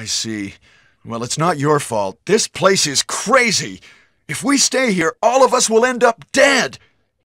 I see. Well, it's not your fault. This place is crazy. If we stay here, all of us will end up dead.